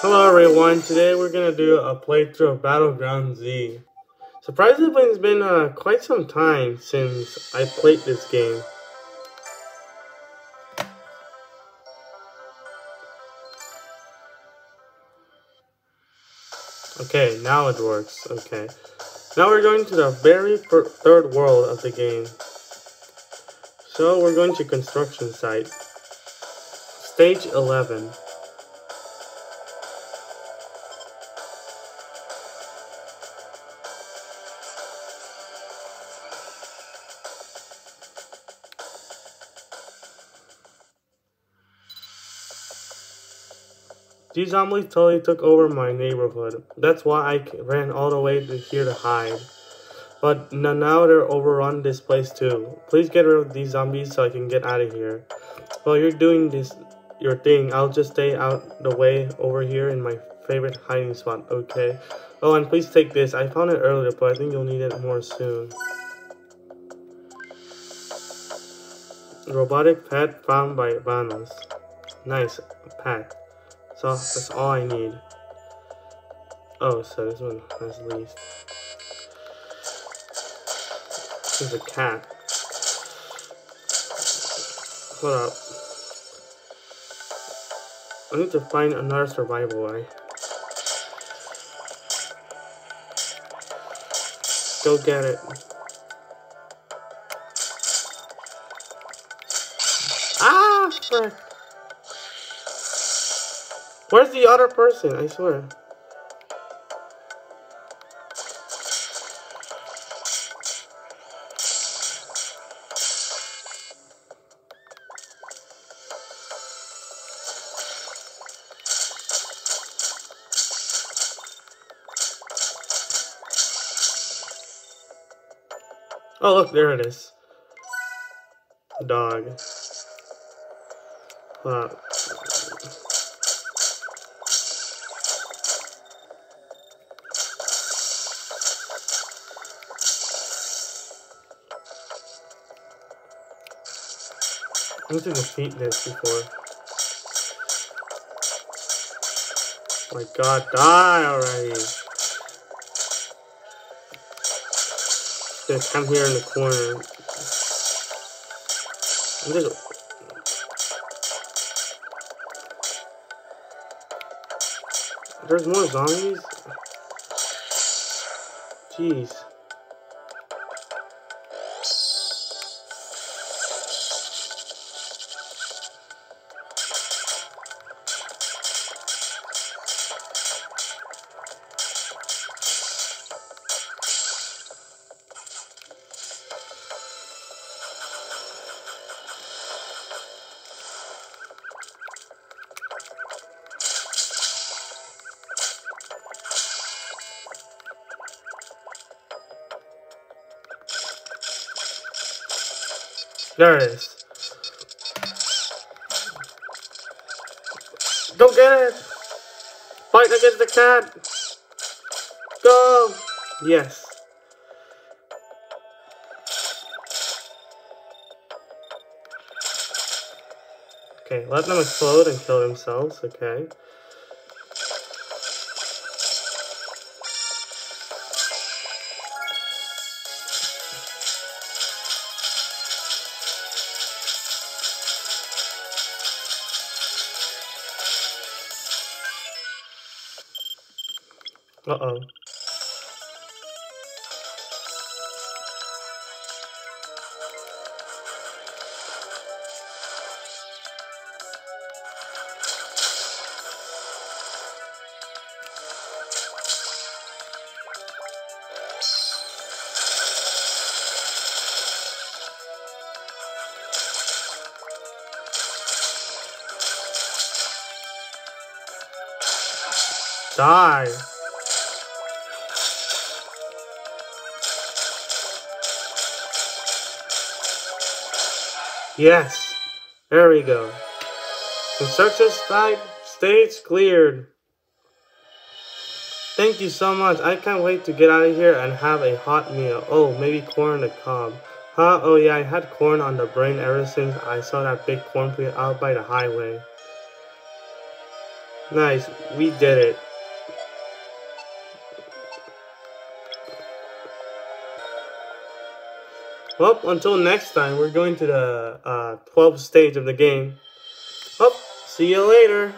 Hello everyone, today we're gonna do a playthrough of Battleground Z. Surprisingly, it's been uh, quite some time since I played this game. Okay, now it works, okay. Now we're going to the very third world of the game. So we're going to construction site. Stage 11. These zombies totally took over my neighborhood. That's why I ran all the way to here to hide. But now they're overrun this place too. Please get rid of these zombies so I can get out of here. While you're doing this, your thing, I'll just stay out the way over here in my favorite hiding spot, okay? Oh, and please take this. I found it earlier, but I think you'll need it more soon. Robotic pet found by Vanos. Nice pet. So that's all I need. Oh, so this one has least. This is a cat. Hold up. I need to find another survival way. Go get it. Ah, frick. Where's the other person? I swear. Oh, look, there it is. The dog. Hold need to defeat this before. Oh my god, die already! Just come here in the corner. I'm just... There's more zombies? Jeez. There it is. Go get it! Fight against the cat! Go! Yes. Okay, let them explode and kill themselves, okay. Uh-oh. Die. Yes, there we go. Construction site stage cleared. Thank you so much. I can't wait to get out of here and have a hot meal. Oh, maybe corn on the cob. Huh? Oh yeah, I had corn on the brain ever since I saw that big cornfield out by the highway. Nice, we did it. Well, until next time, we're going to the uh, 12th stage of the game. Well, see you later.